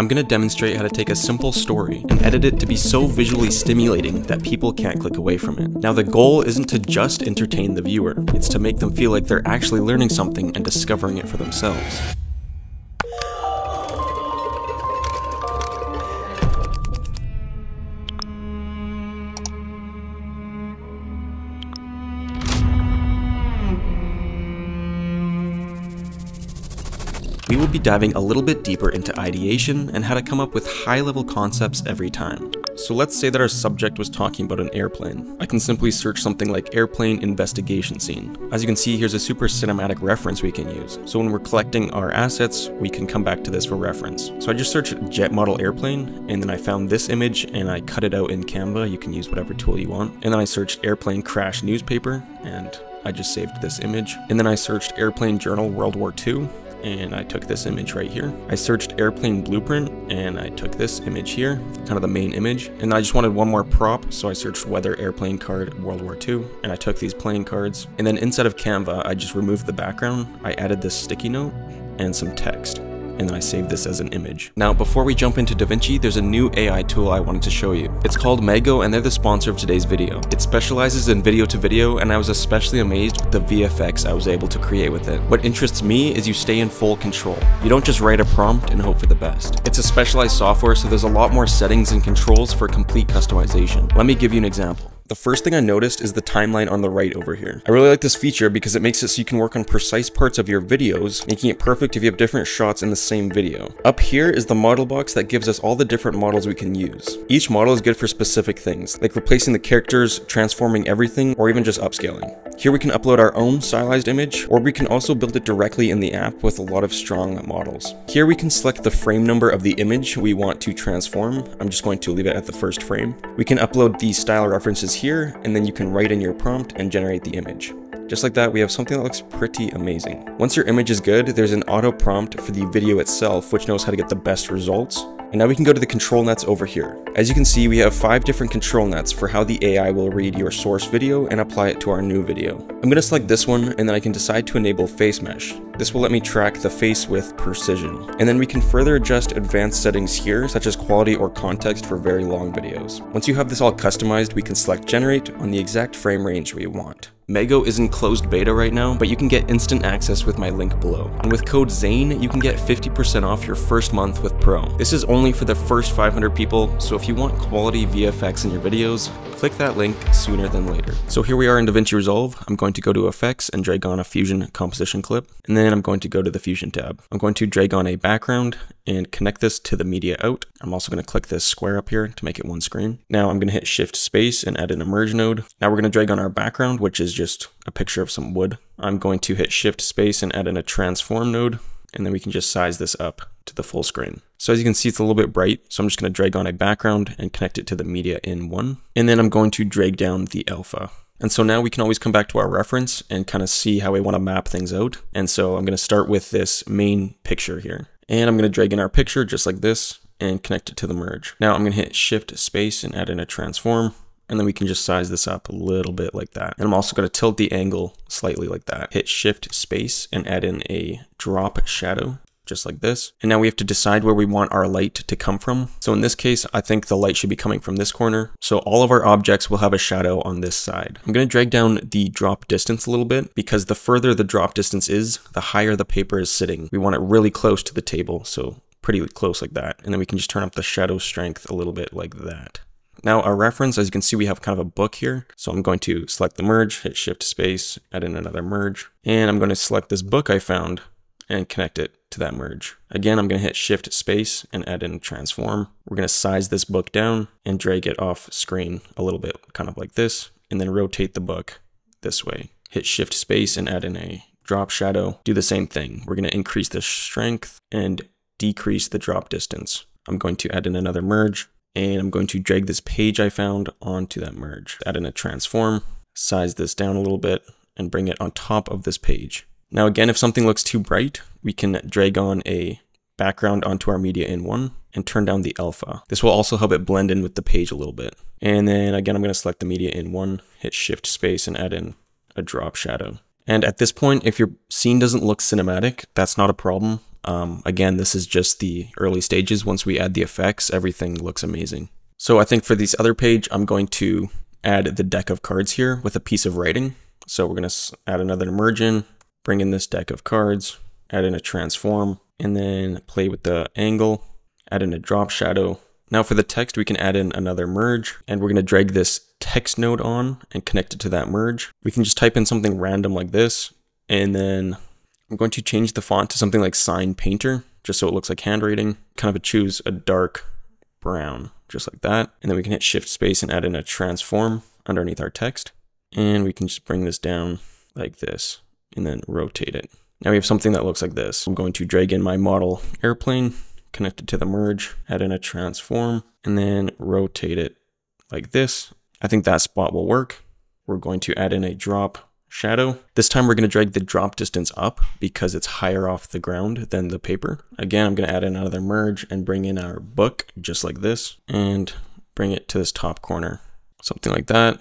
I'm going to demonstrate how to take a simple story and edit it to be so visually stimulating that people can't click away from it. Now the goal isn't to just entertain the viewer, it's to make them feel like they're actually learning something and discovering it for themselves. We will be diving a little bit deeper into ideation and how to come up with high level concepts every time. So let's say that our subject was talking about an airplane. I can simply search something like airplane investigation scene. As you can see, here's a super cinematic reference we can use. So when we're collecting our assets, we can come back to this for reference. So I just searched jet model airplane and then I found this image and I cut it out in Canva. You can use whatever tool you want. And then I searched airplane crash newspaper and I just saved this image. And then I searched airplane journal World War II and I took this image right here. I searched airplane blueprint and I took this image here, kind of the main image. And I just wanted one more prop, so I searched weather airplane card World War II and I took these playing cards. And then inside of Canva, I just removed the background. I added this sticky note and some text and then I save this as an image. Now, before we jump into DaVinci, there's a new AI tool I wanted to show you. It's called Mago, and they're the sponsor of today's video. It specializes in video to video, and I was especially amazed with the VFX I was able to create with it. What interests me is you stay in full control. You don't just write a prompt and hope for the best. It's a specialized software, so there's a lot more settings and controls for complete customization. Let me give you an example. The first thing I noticed is the timeline on the right over here. I really like this feature because it makes it so you can work on precise parts of your videos, making it perfect if you have different shots in the same video. Up here is the model box that gives us all the different models we can use. Each model is good for specific things, like replacing the characters, transforming everything, or even just upscaling. Here we can upload our own stylized image, or we can also build it directly in the app with a lot of strong models. Here we can select the frame number of the image we want to transform. I'm just going to leave it at the first frame. We can upload the style references here, and then you can write in your prompt and generate the image. Just like that, we have something that looks pretty amazing. Once your image is good, there's an auto prompt for the video itself, which knows how to get the best results. And now we can go to the control nets over here. As you can see, we have five different control nets for how the AI will read your source video and apply it to our new video. I'm going to select this one and then I can decide to enable face mesh. This will let me track the face with precision. And then we can further adjust advanced settings here, such as quality or context for very long videos. Once you have this all customized, we can select generate on the exact frame range we want. Mago is in closed beta right now, but you can get instant access with my link below. And with code ZANE, you can get 50% off your first month with Pro. This is only for the first 500 people, so if you want quality VFX in your videos, click that link sooner than later. So here we are in DaVinci Resolve. I'm going to go to Effects and drag on a Fusion composition clip, and then I'm going to go to the Fusion tab. I'm going to drag on a background and connect this to the media out. I'm also going to click this square up here to make it one screen. Now I'm going to hit shift space and add an emerge node. Now we're going to drag on our background, which is just a picture of some wood. I'm going to hit shift space and add in a transform node, and then we can just size this up to the full screen. So as you can see, it's a little bit bright. So I'm just going to drag on a background and connect it to the media in one. And then I'm going to drag down the alpha. And so now we can always come back to our reference and kind of see how we want to map things out. And so I'm going to start with this main picture here. And I'm going to drag in our picture just like this and connect it to the merge. Now I'm going to hit shift space and add in a transform. And then we can just size this up a little bit like that. And I'm also going to tilt the angle slightly like that. Hit shift space and add in a drop shadow just like this. And now we have to decide where we want our light to come from. So in this case, I think the light should be coming from this corner. So all of our objects will have a shadow on this side. I'm going to drag down the drop distance a little bit because the further the drop distance is, the higher the paper is sitting. We want it really close to the table. So pretty close like that. And then we can just turn up the shadow strength a little bit like that. Now our reference, as you can see, we have kind of a book here. So I'm going to select the merge, hit shift space, add in another merge. And I'm going to select this book I found and connect it to that merge. Again, I'm going to hit shift space and add in transform. We're going to size this book down and drag it off screen a little bit, kind of like this, and then rotate the book this way. Hit shift space and add in a drop shadow. Do the same thing. We're going to increase the strength and decrease the drop distance. I'm going to add in another merge and I'm going to drag this page I found onto that merge. Add in a transform, size this down a little bit and bring it on top of this page. Now again, if something looks too bright, we can drag on a background onto our media in one and turn down the alpha. This will also help it blend in with the page a little bit. And then again, I'm going to select the media in one, hit shift space and add in a drop shadow. And at this point, if your scene doesn't look cinematic, that's not a problem. Um, again, this is just the early stages. Once we add the effects, everything looks amazing. So I think for this other page, I'm going to add the deck of cards here with a piece of writing. So we're going to add another emergent, bring in this deck of cards, add in a transform, and then play with the angle, add in a drop shadow. Now for the text, we can add in another merge, and we're going to drag this text node on and connect it to that merge. We can just type in something random like this, and then I'm going to change the font to something like Sign Painter, just so it looks like handwriting. Kind of a choose a dark brown, just like that. And then we can hit Shift Space and add in a transform underneath our text. And we can just bring this down like this, and then rotate it. Now we have something that looks like this. I'm going to drag in my model airplane, connect it to the merge, add in a transform, and then rotate it like this. I think that spot will work. We're going to add in a drop shadow. This time we're going to drag the drop distance up because it's higher off the ground than the paper. Again, I'm going to add in another merge and bring in our book just like this and bring it to this top corner, something like that.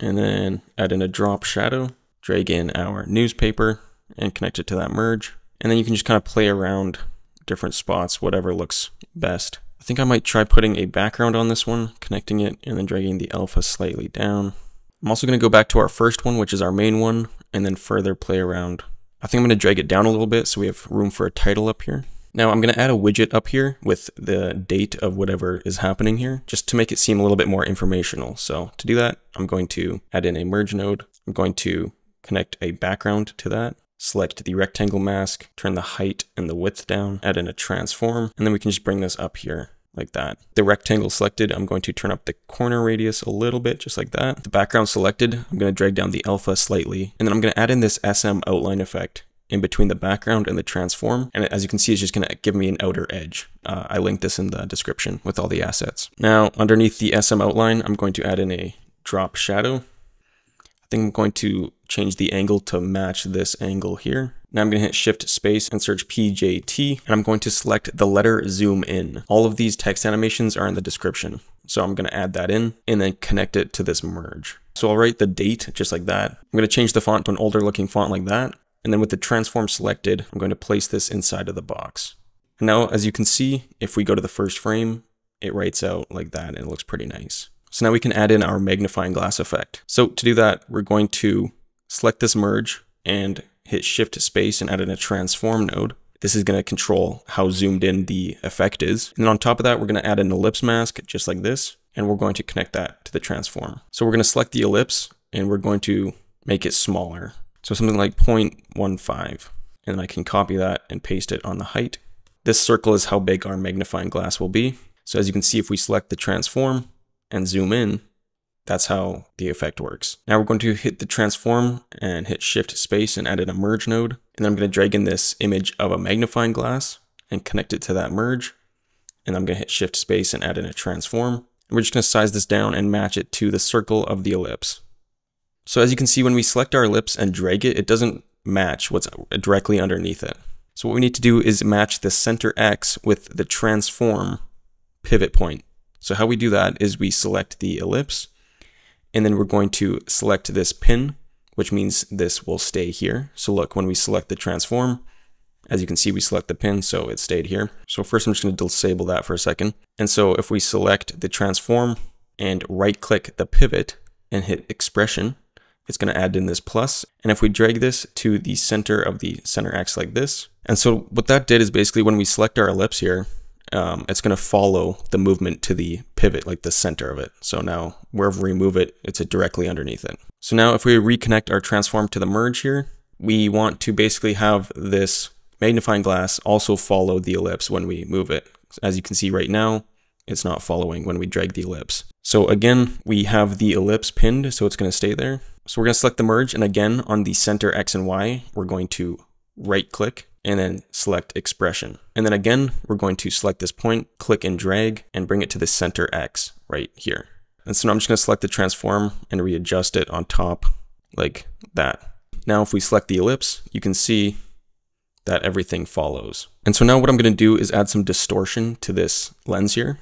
And then add in a drop shadow, drag in our newspaper and connect it to that merge. And then you can just kind of play around different spots, whatever looks best. I think I might try putting a background on this one, connecting it and then dragging the alpha slightly down. I'm also going to go back to our first one, which is our main one, and then further play around. I think I'm going to drag it down a little bit so we have room for a title up here. Now I'm going to add a widget up here with the date of whatever is happening here, just to make it seem a little bit more informational. So to do that, I'm going to add in a merge node. I'm going to connect a background to that, select the rectangle mask, turn the height and the width down, add in a transform, and then we can just bring this up here like that. The rectangle selected, I'm going to turn up the corner radius a little bit, just like that. The background selected, I'm going to drag down the alpha slightly, and then I'm going to add in this SM outline effect in between the background and the transform. And as you can see, it's just going to give me an outer edge. Uh, I linked this in the description with all the assets. Now, underneath the SM outline, I'm going to add in a drop shadow. I think I'm going to change the angle to match this angle here. Now I'm going to hit shift space and search PJT and I'm going to select the letter zoom in. All of these text animations are in the description. So I'm going to add that in and then connect it to this merge. So I'll write the date just like that. I'm going to change the font to an older looking font like that. And then with the transform selected, I'm going to place this inside of the box. And now, as you can see, if we go to the first frame, it writes out like that and it looks pretty nice. So now we can add in our magnifying glass effect. So to do that, we're going to select this merge and hit shift space and add in a transform node. This is going to control how zoomed in the effect is. And then on top of that, we're going to add an ellipse mask just like this, and we're going to connect that to the transform. So we're going to select the ellipse and we're going to make it smaller. So something like 0.15, and I can copy that and paste it on the height. This circle is how big our magnifying glass will be. So as you can see, if we select the transform and zoom in, that's how the effect works. Now we're going to hit the transform and hit shift space and add in a merge node. And then I'm going to drag in this image of a magnifying glass and connect it to that merge. And I'm going to hit shift space and add in a transform. And we're just going to size this down and match it to the circle of the ellipse. So as you can see, when we select our ellipse and drag it, it doesn't match what's directly underneath it. So what we need to do is match the center X with the transform pivot point. So how we do that is we select the ellipse and then we're going to select this pin, which means this will stay here. So look, when we select the transform, as you can see, we select the pin, so it stayed here. So first I'm just gonna disable that for a second. And so if we select the transform and right click the pivot and hit expression, it's gonna add in this plus. And if we drag this to the center of the center X like this, and so what that did is basically when we select our ellipse here, um, it's going to follow the movement to the pivot, like the center of it. So now wherever we move it, it's directly underneath it. So now if we reconnect our transform to the merge here, we want to basically have this magnifying glass also follow the ellipse when we move it. As you can see right now, it's not following when we drag the ellipse. So again, we have the ellipse pinned, so it's going to stay there. So we're going to select the merge, and again, on the center X and Y, we're going to right click and then select expression. And then again, we're going to select this point, click and drag, and bring it to the center X right here. And so now I'm just gonna select the transform and readjust it on top like that. Now if we select the ellipse, you can see that everything follows. And so now what I'm gonna do is add some distortion to this lens here.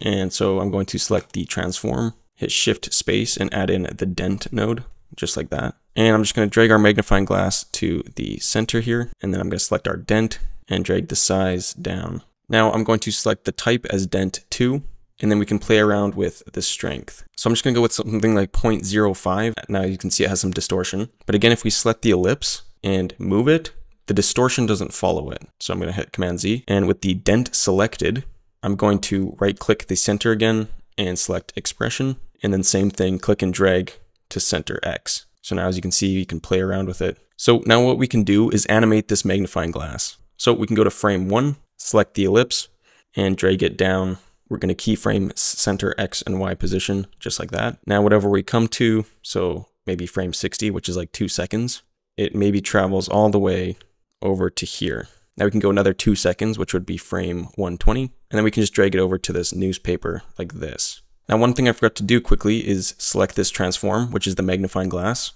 And so I'm going to select the transform, hit shift space and add in the dent node, just like that. And I'm just going to drag our magnifying glass to the center here. And then I'm going to select our dent and drag the size down. Now I'm going to select the type as dent 2 and then we can play around with the strength. So I'm just gonna go with something like 0.05. Now you can see it has some distortion. But again, if we select the ellipse and move it, the distortion doesn't follow it. So I'm gonna hit Command Z. And with the dent selected, I'm going to right click the center again and select expression. And then same thing, click and drag to center X. So now as you can see, you can play around with it. So now what we can do is animate this magnifying glass. So we can go to frame one, select the ellipse, and drag it down we're going to keyframe center X and Y position, just like that. Now, whatever we come to, so maybe frame 60, which is like two seconds, it maybe travels all the way over to here. Now we can go another two seconds, which would be frame 120, and then we can just drag it over to this newspaper like this. Now, one thing I forgot to do quickly is select this transform, which is the magnifying glass,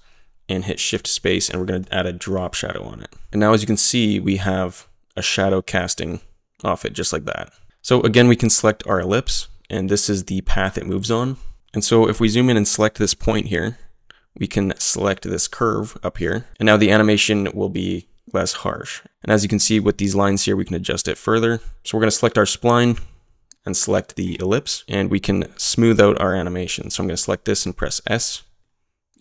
and hit shift space, and we're going to add a drop shadow on it. And now as you can see, we have a shadow casting off it just like that. So again, we can select our ellipse, and this is the path it moves on. And so if we zoom in and select this point here, we can select this curve up here, and now the animation will be less harsh. And as you can see with these lines here, we can adjust it further. So we're going to select our spline and select the ellipse, and we can smooth out our animation. So I'm going to select this and press S,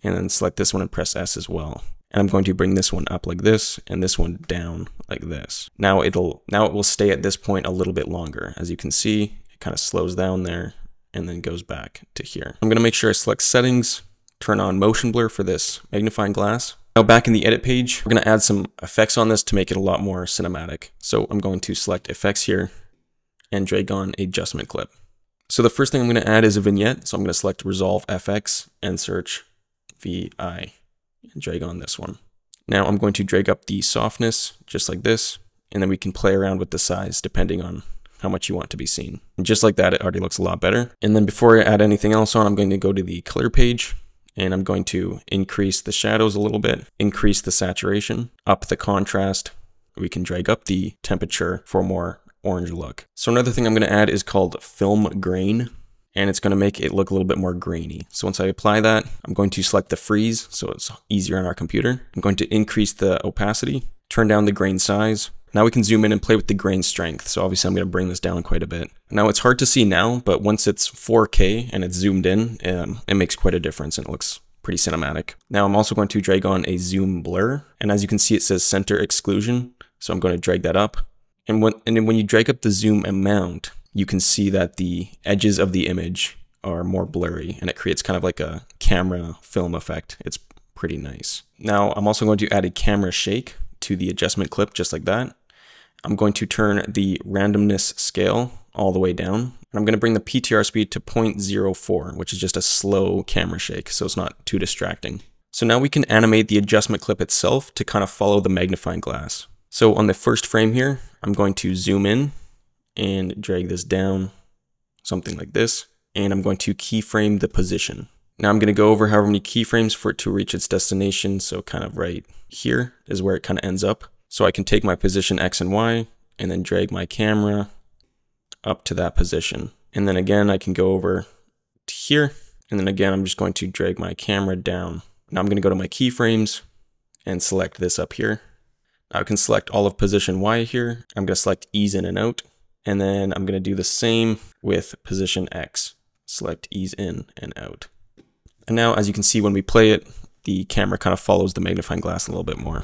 and then select this one and press S as well. And I'm going to bring this one up like this and this one down like this. Now it'll now it will stay at this point a little bit longer. As you can see, it kind of slows down there and then goes back to here. I'm going to make sure I select settings, turn on motion blur for this magnifying glass. Now back in the edit page, we're going to add some effects on this to make it a lot more cinematic. So I'm going to select effects here and drag on adjustment clip. So the first thing I'm going to add is a vignette. So I'm going to select resolve FX and search VI and drag on this one. Now I'm going to drag up the softness just like this, and then we can play around with the size depending on how much you want to be seen. And just like that, it already looks a lot better. And then before I add anything else on, I'm going to go to the color page and I'm going to increase the shadows a little bit, increase the saturation, up the contrast. We can drag up the temperature for more orange look. So another thing I'm going to add is called film grain and it's going to make it look a little bit more grainy. So once I apply that, I'm going to select the freeze so it's easier on our computer. I'm going to increase the opacity, turn down the grain size. Now we can zoom in and play with the grain strength. So obviously I'm going to bring this down quite a bit. Now it's hard to see now, but once it's 4K and it's zoomed in, um, it makes quite a difference and it looks pretty cinematic. Now I'm also going to drag on a zoom blur. And as you can see, it says center exclusion. So I'm going to drag that up. And when, and then when you drag up the zoom amount, you can see that the edges of the image are more blurry and it creates kind of like a camera film effect. It's pretty nice. Now I'm also going to add a camera shake to the adjustment clip just like that. I'm going to turn the randomness scale all the way down. And I'm going to bring the PTR speed to 0.04, which is just a slow camera shake, so it's not too distracting. So now we can animate the adjustment clip itself to kind of follow the magnifying glass. So on the first frame here, I'm going to zoom in and drag this down, something like this. And I'm going to keyframe the position. Now I'm going to go over however many keyframes for it to reach its destination. So kind of right here is where it kind of ends up. So I can take my position X and Y and then drag my camera up to that position. And then again, I can go over to here. And then again, I'm just going to drag my camera down. Now I'm going to go to my keyframes and select this up here. I can select all of position Y here. I'm going to select ease in and out. And then I'm going to do the same with position X. Select ease in and out. And now, as you can see, when we play it, the camera kind of follows the magnifying glass a little bit more.